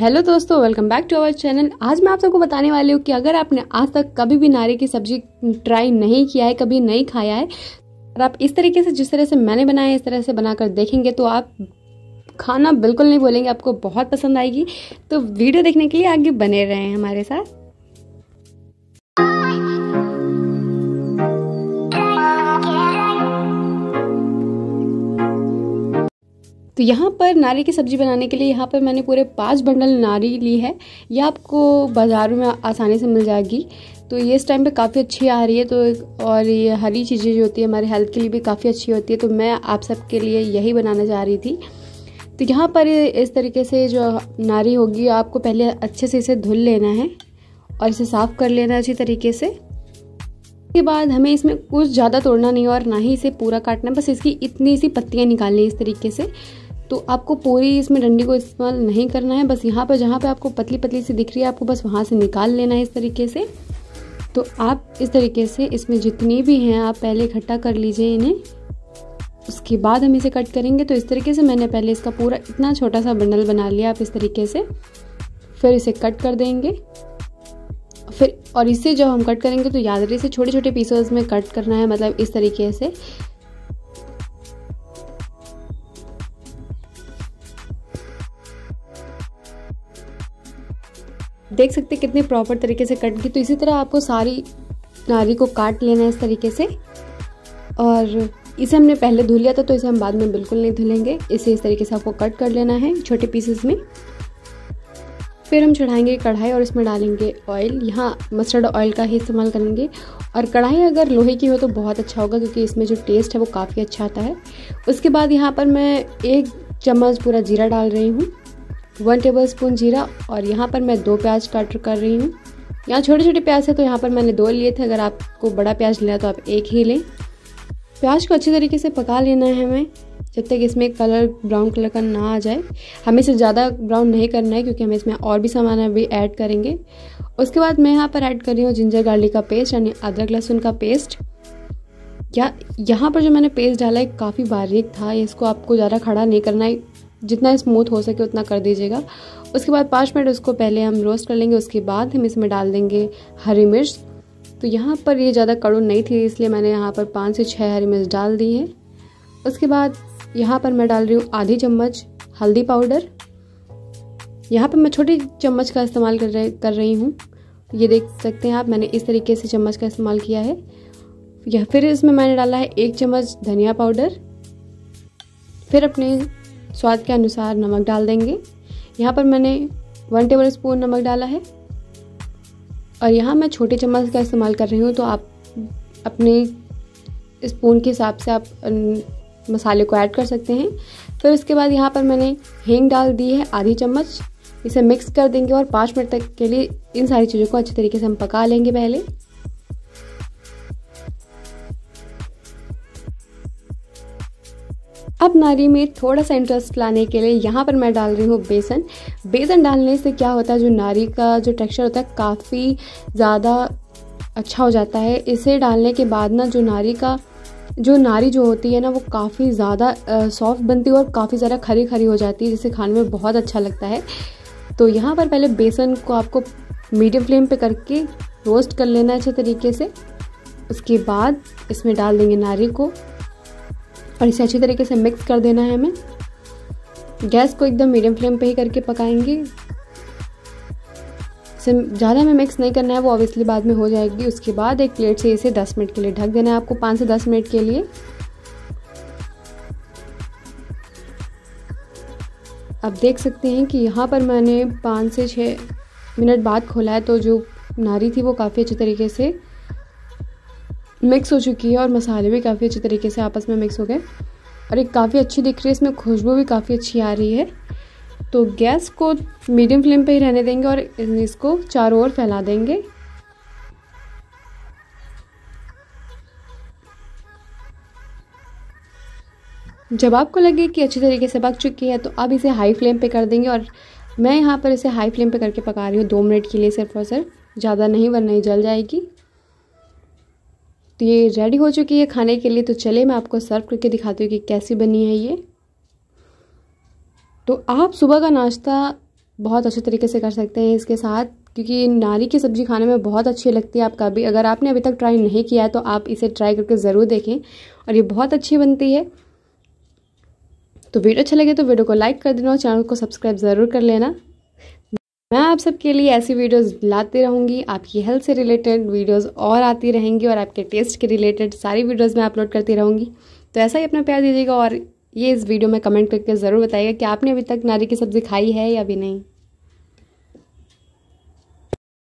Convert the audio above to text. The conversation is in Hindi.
हेलो दोस्तों welcome back to our channel आज मैं आप सबको बताने वाली हूँ कि अगर आपने आज तक कभी भी नारे की सब्ज़ी ट्राई नहीं किया है, कभी नहीं खाया है, और आप इस तरीके से जिस तरह से मैंने बनाया, इस तरह से बनाकर देखेंगे तो आप खाना बिल्कुल नहीं बोलेंगे आपको बहुत पसंद आएगी। तो वीडियो देखने के लिए आगे बने रहे हैं हमारे साथ। तो यहाँ पर नारी की सब्ज़ी बनाने के लिए यहाँ पर मैंने पूरे पाँच बंडल नारी ली है। यह आपको बाज़ारों में आसानी से मिल जाएगी। तो ये इस टाइम पे काफ़ी अच्छी आ रही है। तो और ये हरी चीज़ें जो होती है हमारे हेल्थ के लिए भी काफ़ी अच्छी होती है। तो मैं आप सबके लिए यही बनाना चाह रही थी। तो यहाँ पर इस तरीके से जो नारी होगी, आपको पहले अच्छे से इसे धुल लेना है और इसे साफ़ कर लेना अच्छी तरीके से। के बाद हमें इसमें कुछ ज़्यादा तोड़ना नहीं और ना ही इसे पूरा काटना बस इसकी इतनी सी पत्तियाँ निकालनी इस तरीके से। तो आपको पूरी इसमें डंडी को इस्तेमाल नहीं करना है, बस यहाँ पर जहाँ पे आपको पतली पतली सी दिख रही है, आपको बस वहाँ से निकाल लेना है इस तरीके से। तो आप इस तरीके से इसमें जितनी भी हैं, आप पहले इकट्ठा कर लीजिए इन्हें। उसके बाद हम इसे कट करेंगे। तो इस तरीके से मैंने पहले इसका पूरा इतना छोटा सा बंडल बना लिया आप इस तरीके से। फिर इसे कट कर देंगे। फिर और इसे जब हम कट करेंगे तो याद रही इसे छोटे छोटे पीसेस में कट करना है मतलब इस तरीके से। देख सकते हैं कितने प्रॉपर तरीके से कट की। तो इसी तरह आपको सारी नारी को काट लेना है इस तरीके से। और इसे हमने पहले धुल लिया था तो इसे हम बाद में बिल्कुल नहीं धुलेंगे। इसे इस तरीके से आपको कट कर लेना है, छोटे पीसेस में। फिर हम चढ़ाएँगे कढ़ाई और इसमें डालेंगे ऑयल यहाँ मस्टर्ड ऑयल का ही इस्तेमाल करेंगे। और कढ़ाई अगर लोहे की हो तो बहुत अच्छा होगा, क्योंकि इसमें जो टेस्ट है वो काफ़ी अच्छा आता है। उसके बाद यहाँ पर मैं एक चम्मच पूरा जीरा डाल रही हूँ। वन टेबल स्पून जीरा और यहाँ पर मैं दो प्याज कट कर रही हूँ। यहाँ छोटे छोटे प्याज है तो यहाँ पर मैंने दो लिए थे। अगर आपको बड़ा प्याज लेना तो आप एक ही लें। प्याज को अच्छी तरीके से पका लेना है हमें, जब तक इसमें कलर ब्राउन कलर का ना आ जाए। हमें इसे ज़्यादा ब्राउन नहीं करना है, क्योंकि हम इसमें और भी सामान अभी ऐड करेंगे। उसके बाद मैं यहाँ पर ऐड कर रही हूँ जिंजर गार्लिक का पेस्ट, यानी अदरक लहसुन का पेस्ट। या यहाँ पर जो मैंने पेस्ट डाला है, काफ़ी बारीक था। इसको आपको ज़्यादा खड़ा नहीं करना है। जितना स्मूथ हो सके उतना कर दीजिएगा। उसके बाद पाँच मिनट उसको पहले हम रोस्ट कर लेंगे, उसके बाद हम इसमें डाल देंगे हरी मिर्च। तो यहाँ पर ये ज़्यादा कड़ू नहीं थी, इसलिए मैंने यहाँ पर पाँच से छः हरी मिर्च डाल दी है। उसके बाद यहाँ पर मैं डाल रही हूँ आधी चम्मच हल्दी पाउडर। यहाँ पर मैं छोटी चम्मच का इस्तेमाल कर रहे, कर रही हूँ। ये देख सकते हैं आप, मैंने इस तरीके से चम्मच का इस्तेमाल किया है। या फिर इसमें मैंने डाला है एक चम्मच धनिया पाउडर। फिर अपने स्वाद के अनुसार नमक डाल देंगे। यहाँ पर मैंने वन टेबल स्पून नमक डाला है। और यहाँ मैं छोटे चम्मच का इस्तेमाल कर रही हूँ तो आप अपने स्पून के हिसाब से आप मसाले को ऐड कर सकते हैं। फिर उसके बाद यहाँ पर मैंने हींग डाल दी है, आधी चम्मच। इसे मिक्स कर देंगे और पाँच मिनट तक के लिए इन सारी चीज़ों को अच्छे तरीके से हम पका लेंगे पहले। अब नारी में थोड़ा सा इंटरेस्ट लाने के लिए यहाँ पर मैं डाल रही हूँ बेसन। बेसन डालने से क्या होता है, जो नारी का जो टेक्सचर होता है, काफ़ी ज़्यादा अच्छा हो जाता है। इसे डालने के बाद ना जो नारी का, जो नारी जो होती है ना, वो काफ़ी ज़्यादा सॉफ्ट बनती है और काफ़ी ज़्यादा खरी खरी हो जाती है, जिसे खाने में बहुत अच्छा लगता है। तो यहाँ पर पहले बेसन को आपको मीडियम फ्लेम पे करके रोस्ट कर लेना अच्छे तरीके से। उसके बाद इसमें डाल देंगे नारी को। और इसे अच्छी तरीके से मिक्स कर देना है हमें। गैस को एकदम मीडियम फ्लेम पे ही करके पकाएँगे। इसे ज़्यादा हमें मिक्स नहीं करना है, वो ऑब्वियसली बाद में हो जाएगी। उसके बाद एक प्लेट से इसे 10 मिनट के लिए ढक देना है आपको 5 से 10 मिनट के लिए। अब देख सकते हैं कि यहाँ पर मैंने पाँच से छः मिनट बाद खोला है तो जो नारी थी वो काफ़ी अच्छे तरीके से मिक्स हो चुकी है और मसाले भी काफ़ी अच्छे तरीके से आपस में मिक्स हो गए। और एक काफ़ी अच्छी दिख रही है, इसमें खुशबू भी काफ़ी अच्छी आ रही है। तो गैस को मीडियम फ्लेम पे ही रहने देंगे और इसको चारों ओर फैला देंगे। जब आपको लगे कि अच्छी तरीके से पक चुकी है तो अब इसे हाई फ्लेम पे कर देंगे और मैं यहाँ पर इसे हाई फ्लेम पे करके पका रही हूँ दो मिनट के लिए सिर्फ़ और सिर्फ़। ज़्यादा नहीं, वरना ही जल जाएगी। तो ये रेडी हो चुकी है खाने के लिए तो चले मैं आपको सर्व करके दिखाती हूँ कि कैसी बनी है ये। तो आप सुबह का नाश्ता बहुत अच्छे तरीके से कर सकते हैं इसके साथ, क्योंकि नारी की सब्ज़ी खाने में बहुत अच्छी लगती है आपका भी। अगर आपने अभी तक ट्राई नहीं किया है तो आप इसे ट्राई करके ज़रूर देखें, और ये बहुत अच्छी बनती है। तो वीडियो अच्छा लगे तो वीडियो को लाइक कर देना और चैनल को सब्सक्राइब ज़रूर कर लेना। मैं आप सबके लिए ऐसी वीडियोस लाती रहूँगी, आपकी हेल्थ से रिलेटेड वीडियोस और आती रहेंगी और आपके टेस्ट के रिलेटेड सारी वीडियोस मैं अपलोड करती रहूँगी। तो ऐसा ही अपना प्यार दीजिएगा और ये इस वीडियो में कमेंट करके ज़रूर बताइएगा कि आपने अभी तक नारी की सब्ज़ी खाई है या भी नहीं।